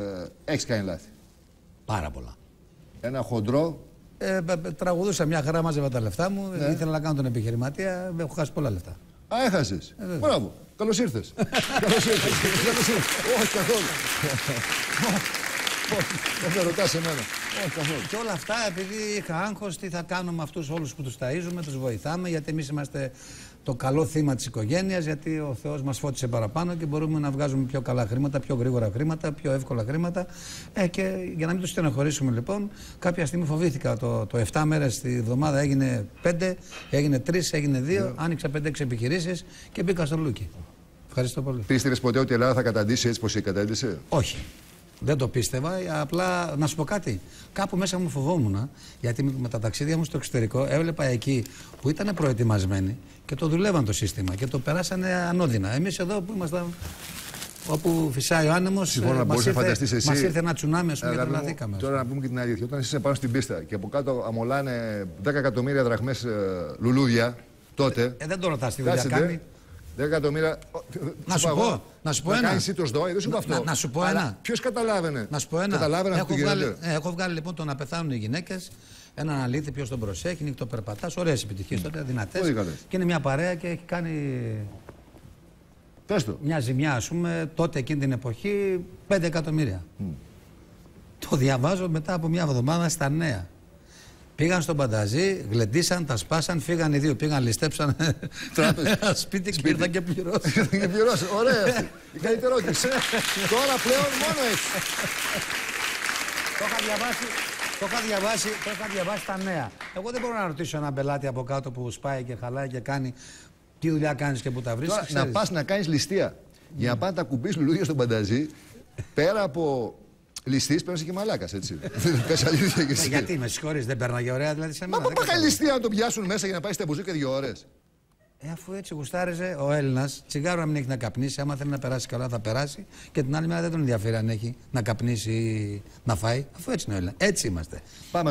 ε, έχεις κάνει λάθη. Πάρα πολλά. Ένα χοντρό. Ε, π- π- τραγουδούσα μια χαρά, μάζευα τα λεφτά μου. Ναι. Ήθελα να κάνω τον επιχειρηματία. Έχω χάσει πολλά λεφτά. Α, έχασες. Μπράβο. Καλώς ήρθες. Καλώς ήρθες. Καλώς ήρθες. Όχι καθόλου. Δεν με ρωτάς εμένα. Όχι καθόλου. Και όλα αυτά επειδή είχα άγχος τι θα κάνουμε με αυτούς όλους που τους ταΐζουμε, τους βοηθάμε, γιατί εμείς είμαστε το καλό θύμα της οικογένειας, γιατί ο Θεός μας φώτισε παραπάνω και μπορούμε να βγάζουμε πιο καλά χρήματα, πιο γρήγορα χρήματα, πιο εύκολα χρήματα. Ε, και για να μην τους στενοχωρήσουμε λοιπόν, κάποια στιγμή φοβήθηκα. Το, το 7 μέρες την εβδομάδα έγινε 5, έγινε 3, έγινε 2, άνοιξα 5-6 επιχειρήσεις και μπήκα στο λούκι. Ευχαριστώ πολύ. Πίστευε ποτέ ότι η Ελλάδα θα καταντήσει έτσι πως κατάντησε; Όχι. Δεν το πίστευα. Απλά να σου πω κάτι. Κάπου μέσα μου φοβόμουν. Γιατί με τα ταξίδια μου στο εξωτερικό έβλεπα εκεί που ήταν προετοιμασμένοι και το δουλεύαν το σύστημα και το περάσανε ανώδυνα. Εμείς εδώ που ήμασταν. Όπου φυσάει ο άνεμος. Συμφωνώ να μπορείς να φανταστείς εσύ. Μας ήρθε ένα τσουνάμι, ας πούμε, και Αγάπη μου, τρελαθήκαμε. Τώρα να πούμε και την αλήθεια. Όταν είσαι πάνω στην πίστα και από κάτω αμολάνε 10 εκατομμύρια δραχμές λουλούδια, τότε. Ε, δεν το ρωτάς τι δουλειά Κάτσε, κάνει. 10 εκατομμύρια. Να σου πω, να σου πω ένα. Να κάνεις το ΣΔΟΕ, δεν σου είπα Να- αυτό. να- να σου πω ένα. Ποιος καταλάβαινε; Να σου πω ένα. Καταλάβαινε αυτό έχω, που βγάλει, γίνεται. ε, έχω βγάλει λοιπόν το να πεθάνουν οι γυναίκες. Έναν αλήθη, ποιος τον προσέχει, νύχτο περπατάς. Ωραίες επιτυχίες τότε, δυνατές. Πολύ καλές. Και είναι μια παρέα και έχει κάνει Πες το. μια ζημιά, ας πούμε, τότε εκείνη την εποχή 5 εκατομμύρια. Το διαβάζω μετά από μια εβδομάδα στα νέα. Πήγαν στον Πανταζή, γλεντήσαν, τα σπάσαν, φύγαν οι δύο. Πήγαν, ληστέψαν Τράπεζα. ένα σπίτι και ήρθαν και πληρώσαν. Για πληρώσει. Ωραία. αυτή. Η καλύτερη Τώρα πλέον μόνο έτσι. Το είχα διαβάσει, το είχα διαβάσει, το είχα διαβάσει τα νέα. Εγώ δεν μπορώ να ρωτήσω έναν πελάτη από κάτω που σπάει και χαλάει και κάνει τι δουλειά κάνεις και που τα βρεις. Τώρα, να πας να κάνεις ληστεία. Για να πάνε τα κουμπί λουλούδια στον πανταζή, πέρα από ληστής παίρνει και μαλάκας, έτσι. Πε αλήθεια και εσύ. Ε, Γιατί με συγχωρείς, δεν παίρναγε ωραία δηλαδή σε Μα μένα. πού δεν πάει κατάλαβα. ληστεία να το πιάσουν μέσα για να πάει στα μπουζούκια δύο ώρες. Ε, αφού έτσι γουστάριζε ο Έλληνας, τσιγάρο να μην έχει να καπνίσει. Άμα θέλει να περάσει καλά, θα περάσει. Και την άλλη μέρα δεν τον ενδιαφέρει αν έχει να καπνίσει ή να φάει. Αφού έτσι είναι ο Έλληνας. Έτσι είμαστε. Πάμε